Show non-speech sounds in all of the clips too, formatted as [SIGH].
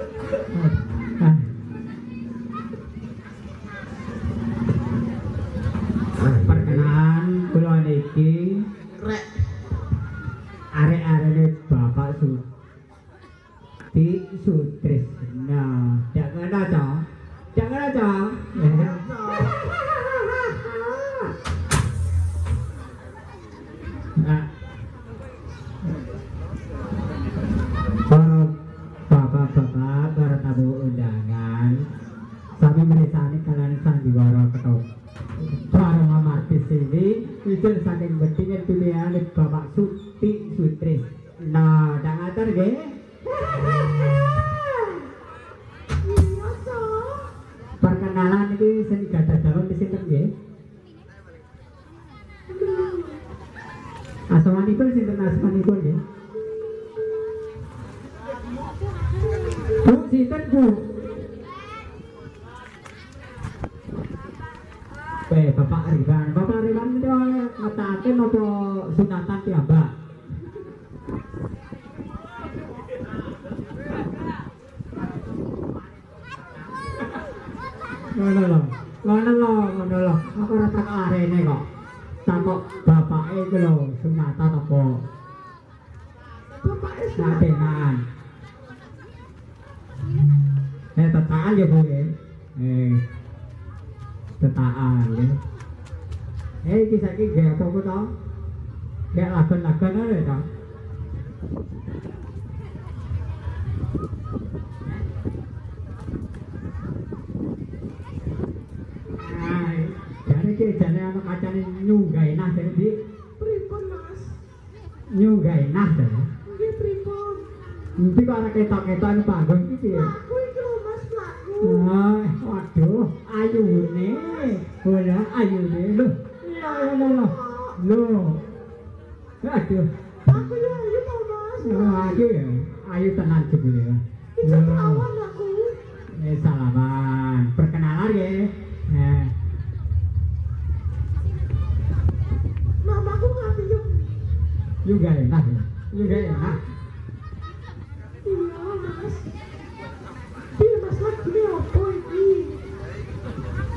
Mm-hmm. Nah, dak ngatur nggih. Perkenalan iki sing gadah dalem di sinten nggih? Asmanipun sinten asmanipun nggih? Bu, sinten Bu? Eh, Bapak Ariban, Bapak Ariban itu ngetakin apa sunatan piyambak? Aku ora arene kok. Takok bapake iku lho sunatan apa? Eh, tetaan ya, Bu. ya? Eh, tetaan ya. Eh, iki saiki gaya apa ku to? Kayak lagon-lagon to. Jane ana kacane nyunggahi nah jane di pripun Mas? nyunggahi nah jane. Nggih pripun? Nanti kok ana ketok-ketok ning panggung iki piye? Aku iki lho Mas pelaku. Wah, waduh, ayune. Bola ayune. Lho, lho lho lho. Lho. Aduh. Aku yo ayu to Mas. Wah, ayu ya. Ayu tenan jebule. Bisa Lho. awan aku. Eh, salaman. Perkenalan ya. Juga enak. ya. Juga enak. Iya Mas. Piye Mas apa iki?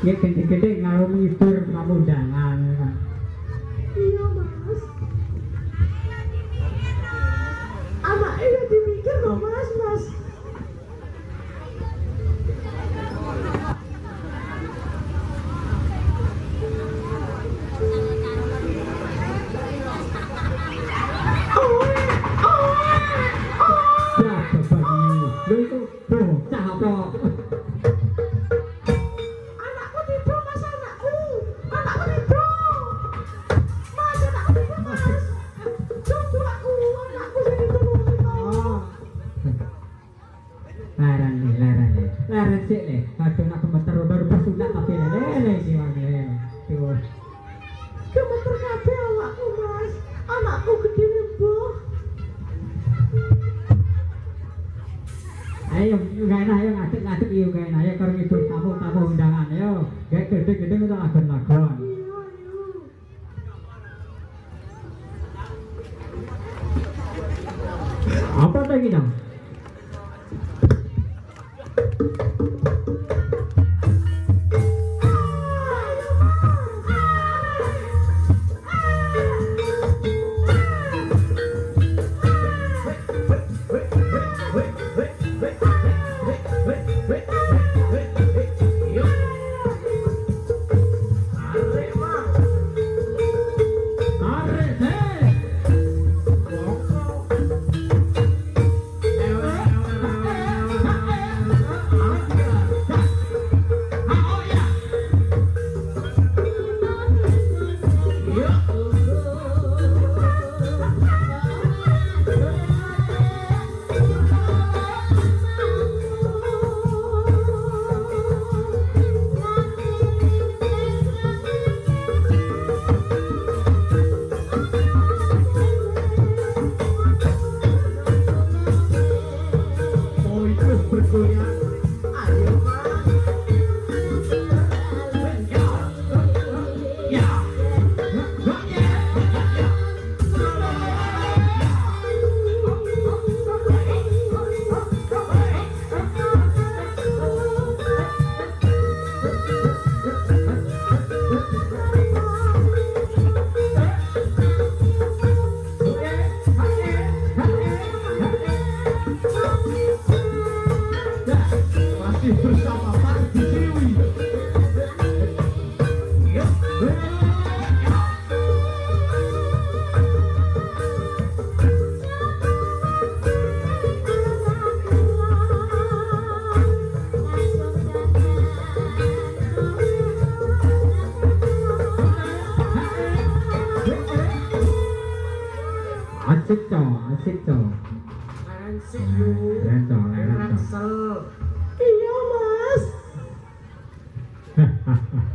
Ya gede-gede ngaruh menghibur kamu undangan. Iya Mas. Anaknya ya dipikir kok Mas, Mas. larang nih larang nih larang sih nih aduh nak kemeter baru bersunat tapi lele sih mang lele tuh kemeter kafe awakku mas? Anakku gede rembuh ayo gak enak ayo. Ngaduk ngaduk iyo gak enak. Ya, ayo kalau ngibur tamu tamu undangan ayo. Gak gede gede kita lagon lagon apa lagi dong Asik toh. Asik yo. Keren. Iya mas. [LAUGHS]